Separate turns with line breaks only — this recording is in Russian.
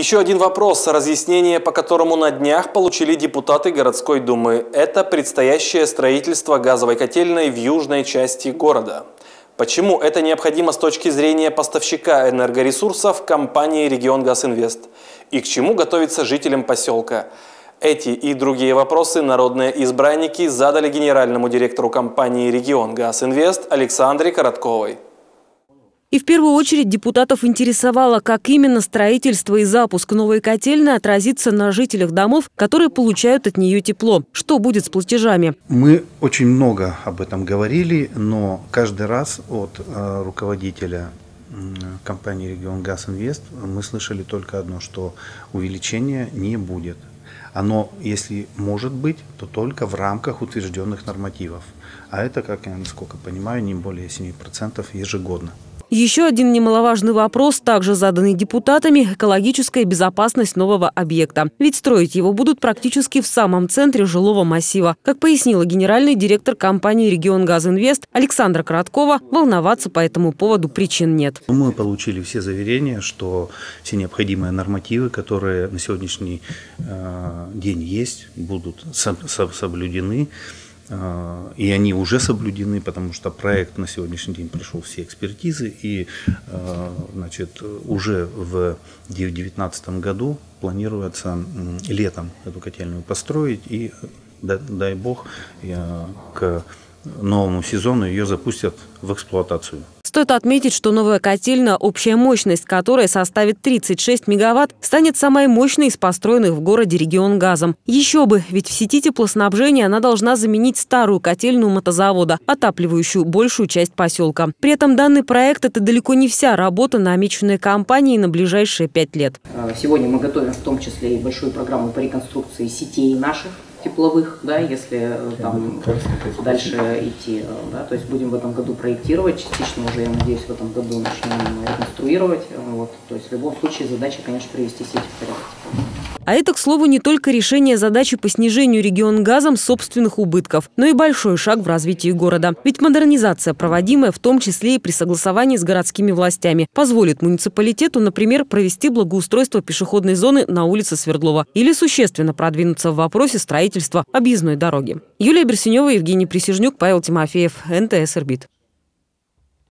Еще один вопрос, разъяснение по которому на днях получили депутаты городской думы. Это предстоящее строительство газовой котельной в южной части города. Почему это необходимо с точки зрения поставщика энергоресурсов компании «Регион Газинвест»? И к чему готовится жителям поселка? Эти и другие вопросы народные избранники задали генеральному директору компании «Регион Газинвест» Александре Коротковой.
И в первую очередь депутатов интересовало, как именно строительство и запуск новой котельной отразится на жителях домов, которые получают от нее тепло. Что будет с платежами?
Мы очень много об этом говорили, но каждый раз от э, руководителя компании «Регион Газ Инвест» мы слышали только одно, что увеличения не будет. Оно, если может быть, то только в рамках утвержденных нормативов. А это, как я насколько понимаю, не более 7% ежегодно.
Еще один немаловажный вопрос, также заданный депутатами – экологическая безопасность нового объекта. Ведь строить его будут практически в самом центре жилого массива. Как пояснила генеральный директор компании «Регион Газинвест» Александра Короткова, волноваться по этому поводу причин нет.
Мы получили все заверения, что все необходимые нормативы, которые на сегодняшний э, день есть, будут соблюдены. И они уже соблюдены, потому что проект на сегодняшний день прошел все экспертизы, и а, значит, уже в 2019 году планируется летом эту котельную построить, и дай бог к новому сезону ее запустят в эксплуатацию.
Стоит отметить, что новая котельная, общая мощность которой составит 36 мегаватт, станет самой мощной из построенных в городе регион газом. Еще бы, ведь в сети теплоснабжения она должна заменить старую котельную мотозавода, отапливающую большую часть поселка. При этом данный проект – это далеко не вся работа, намеченная компанией на ближайшие пять лет.
Сегодня мы готовим в том числе и большую программу по реконструкции сетей наших тепловых, да, если э, там дальше идти, э, да, то есть будем в этом году проектировать, частично уже, я надеюсь, в этом году начнем реконструировать, вот, то есть в любом случае задача, конечно, привести сеть в порядок.
А это, к слову, не только решение задачи по снижению регион газом собственных убытков, но и большой шаг в развитии города. Ведь модернизация, проводимая в том числе и при согласовании с городскими властями, позволит муниципалитету, например, провести благоустройство пешеходной зоны на улице Свердлова или существенно продвинуться в вопросе строительства объездной дороги. Юлия Берсенева, Евгений Присяжнюк, Павел Тимофеев, НТС «Орбит».